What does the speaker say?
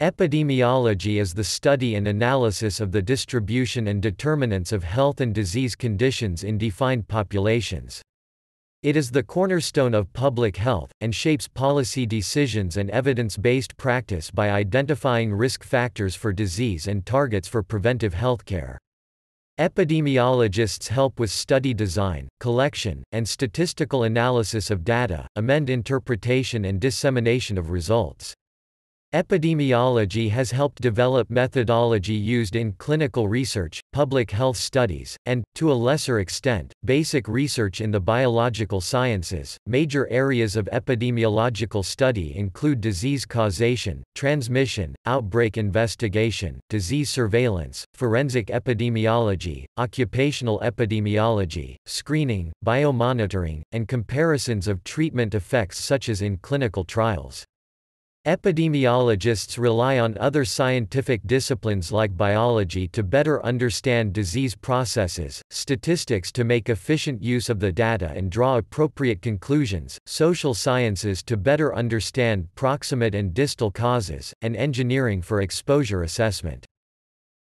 Epidemiology is the study and analysis of the distribution and determinants of health and disease conditions in defined populations. It is the cornerstone of public health, and shapes policy decisions and evidence-based practice by identifying risk factors for disease and targets for preventive healthcare. Epidemiologists help with study design, collection, and statistical analysis of data, amend interpretation and dissemination of results. Epidemiology has helped develop methodology used in clinical research, public health studies, and, to a lesser extent, basic research in the biological sciences. Major areas of epidemiological study include disease causation, transmission, outbreak investigation, disease surveillance, forensic epidemiology, occupational epidemiology, screening, biomonitoring, and comparisons of treatment effects such as in clinical trials. Epidemiologists rely on other scientific disciplines like biology to better understand disease processes, statistics to make efficient use of the data and draw appropriate conclusions, social sciences to better understand proximate and distal causes, and engineering for exposure assessment.